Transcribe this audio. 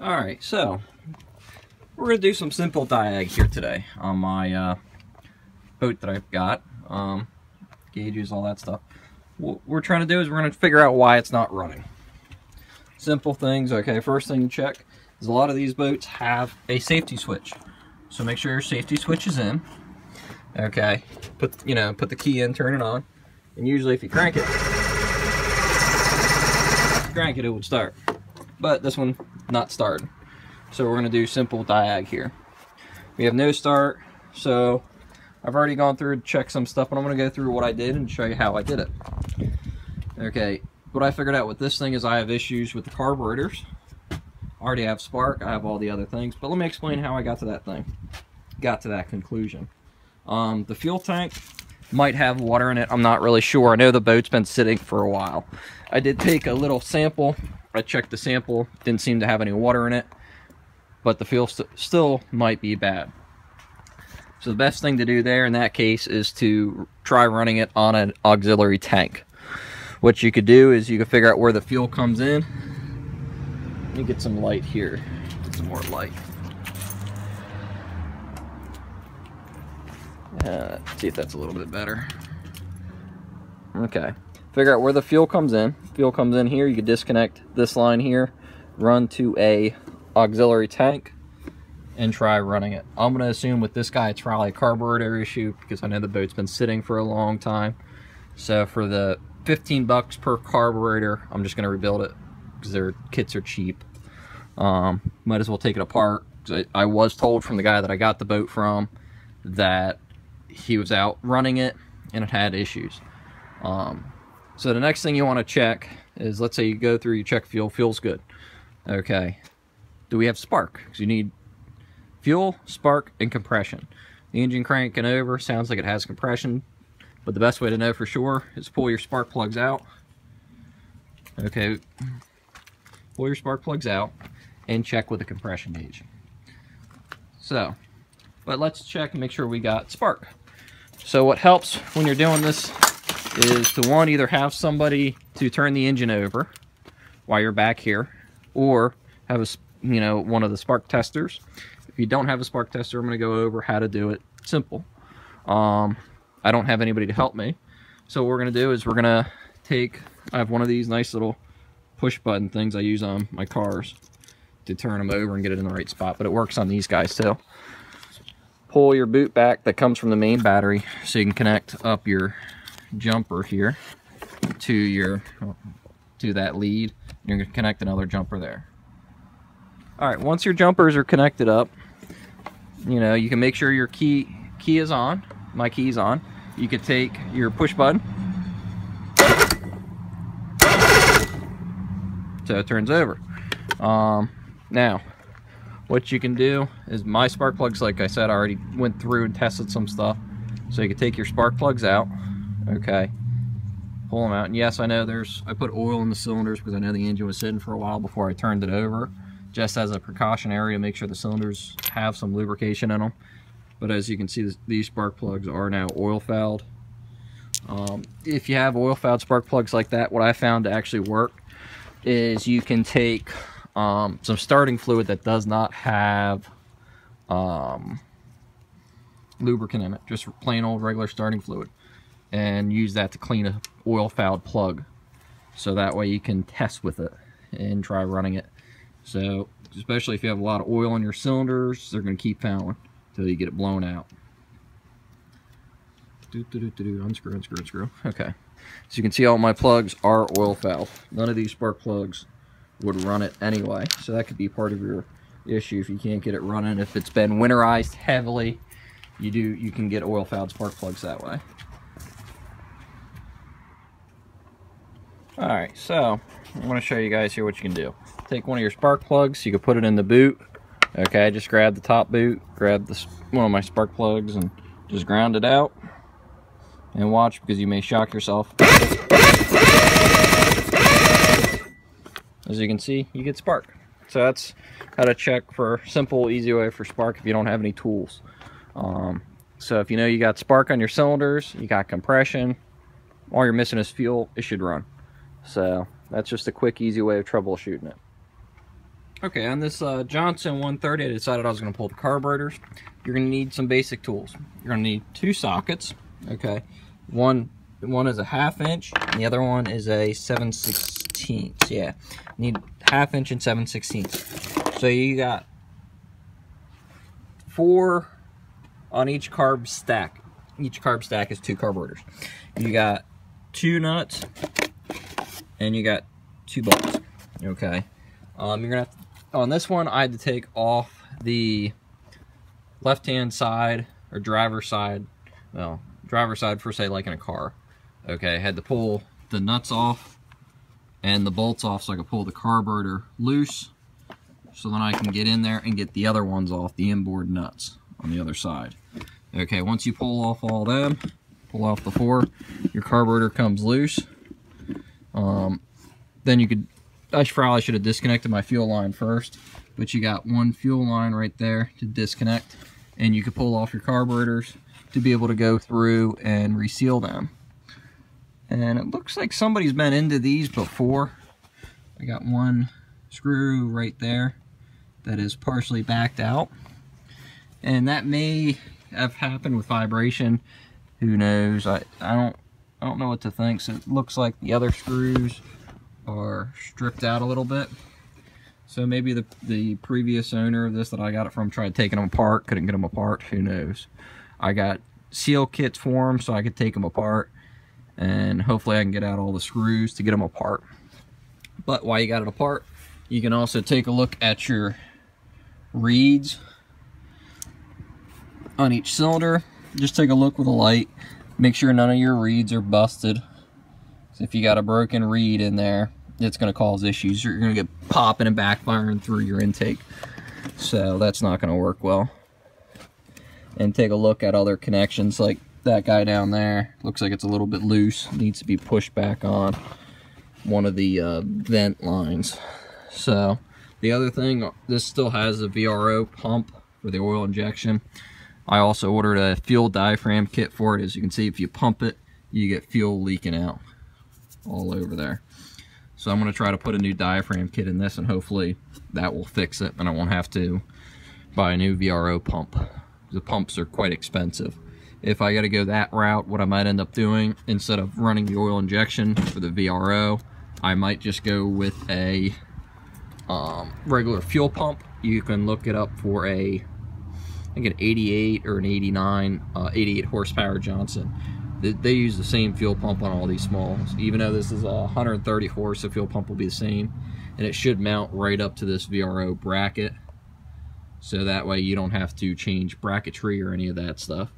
Alright, so we're going to do some simple diag here today on my uh, boat that I've got. Um, gauges, all that stuff. What we're trying to do is we're going to figure out why it's not running. Simple things, okay, first thing to check is a lot of these boats have a safety switch. So make sure your safety switch is in. Okay, put you know put the key in, turn it on, and usually if you crank it, crank it, it would start. But this one not starting. So we're gonna do simple diag here. We have no start, so I've already gone through and checked some stuff, but I'm gonna go through what I did and show you how I did it. Okay, what I figured out with this thing is I have issues with the carburetors. I already have spark, I have all the other things, but let me explain how I got to that thing. Got to that conclusion. Um, the fuel tank might have water in it, I'm not really sure. I know the boat's been sitting for a while. I did take a little sample I checked the sample, didn't seem to have any water in it, but the fuel st still might be bad. So the best thing to do there in that case is to try running it on an auxiliary tank. What you could do is you could figure out where the fuel comes in. Let me get some light here, get some more light. Uh, see if that's a little bit better. Okay figure out where the fuel comes in. Fuel comes in here, you can disconnect this line here, run to a auxiliary tank, and try running it. I'm going to assume with this guy it's probably a carburetor issue because I know the boat's been sitting for a long time. So for the 15 bucks per carburetor, I'm just going to rebuild it because their kits are cheap. Um, might as well take it apart. I, I was told from the guy that I got the boat from that he was out running it and it had issues. Um, so the next thing you want to check is, let's say you go through, you check fuel, fuel's good. Okay. Do we have spark? Because you need fuel, spark, and compression. The engine cranking over sounds like it has compression, but the best way to know for sure is pull your spark plugs out. Okay. Pull your spark plugs out and check with the compression gauge. So, but let's check and make sure we got spark. So what helps when you're doing this is to one, either have somebody to turn the engine over while you're back here, or have a, you know, one of the spark testers. If you don't have a spark tester, I'm going to go over how to do it simple. Um, I don't have anybody to help me. So what we're going to do is we're going to take, I have one of these nice little push button things I use on my cars to turn them over and get it in the right spot, but it works on these guys too. Pull your boot back that comes from the main battery so you can connect up your jumper here to your to that lead. You're going to connect another jumper there. All right, once your jumpers are connected up, you know, you can make sure your key key is on. My key's on. You could take your push button. So it turns over. Um, now, what you can do is my spark plugs, like I said, I already went through and tested some stuff. So you can take your spark plugs out okay. Pull them out. And yes I know there's I put oil in the cylinders because I know the engine was sitting for a while before I turned it over just as a precautionary to make sure the cylinders have some lubrication in them but as you can see these spark plugs are now oil fouled um, if you have oil fouled spark plugs like that what I found to actually work is you can take um, some starting fluid that does not have um, lubricant in it just plain old regular starting fluid and use that to clean a oil fouled plug. So that way you can test with it and try running it. So especially if you have a lot of oil in your cylinders they're going to keep fouling until you get it blown out. Do, do, do, do, do. unscrew unscrew unscrew. Okay. So you can see all my plugs are oil fouled none of these spark plugs would run it anyway. So that could be part of your issue if you can't get it running. If it's been winterized heavily you do you can get oil fouled spark plugs that way Alright, so I want to show you guys here what you can do. Take one of your spark plugs, you can put it in the boot. Okay, just grab the top boot, grab this one of my spark plugs and just ground it out. And watch because you may shock yourself. As you can see, you get spark. So that's how to check for simple, easy way for spark if you don't have any tools. Um, so if you know you got spark on your cylinders, you got compression, all you're missing is fuel, it should run. So that's just a quick, easy way of troubleshooting it. Okay, on this uh, Johnson 130, I decided I was going to pull the carburetors. You're going to need some basic tools. You're going to need two sockets, okay? One one is a half inch, and the other one is a 7 16 Yeah, need half inch and 7 16 So you got four on each carb stack. Each carb stack is two carburetors. You got two nuts, and you got two bolts, okay? Um, you're to have to on this one, I had to take off the left-hand side or driver side, well, driver side for say like in a car. Okay, I had to pull the nuts off and the bolts off so I could pull the carburetor loose so then I can get in there and get the other ones off, the inboard nuts on the other side. Okay, once you pull off all them, pull off the four, your carburetor comes loose. Um, then you could I probably should have disconnected my fuel line first, but you got one fuel line right there to disconnect, and you could pull off your carburetors to be able to go through and reseal them. And it looks like somebody's been into these before. I got one screw right there that is partially backed out. And that may have happened with vibration. Who knows? I, I don't I don't know what to think. So it looks like the other screws are stripped out a little bit. So maybe the, the previous owner of this that I got it from tried taking them apart, couldn't get them apart, who knows. I got seal kits for them so I could take them apart and hopefully I can get out all the screws to get them apart. But while you got it apart, you can also take a look at your reeds on each cylinder. Just take a look with a light. Make sure none of your reeds are busted. if you got a broken reed in there, it's going to cause issues. You're going to get popping and backfiring through your intake. So that's not going to work well. And take a look at other connections like that guy down there. Looks like it's a little bit loose. Needs to be pushed back on one of the uh, vent lines. So the other thing, this still has a VRO pump for the oil injection. I also ordered a fuel diaphragm kit for it. As you can see, if you pump it, you get fuel leaking out all over there. So I'm going to try to put a new diaphragm kit in this and hopefully that will fix it and I won't have to buy a new VRO pump. The pumps are quite expensive. If I got to go that route, what I might end up doing, instead of running the oil injection for the VRO, I might just go with a um, regular fuel pump. You can look it up for a, think an 88 or an 89, uh, 88 horsepower Johnson they use the same fuel pump on all these smalls. Even though this is a 130 horse, the fuel pump will be the same. And it should mount right up to this VRO bracket. So that way you don't have to change bracketry or any of that stuff.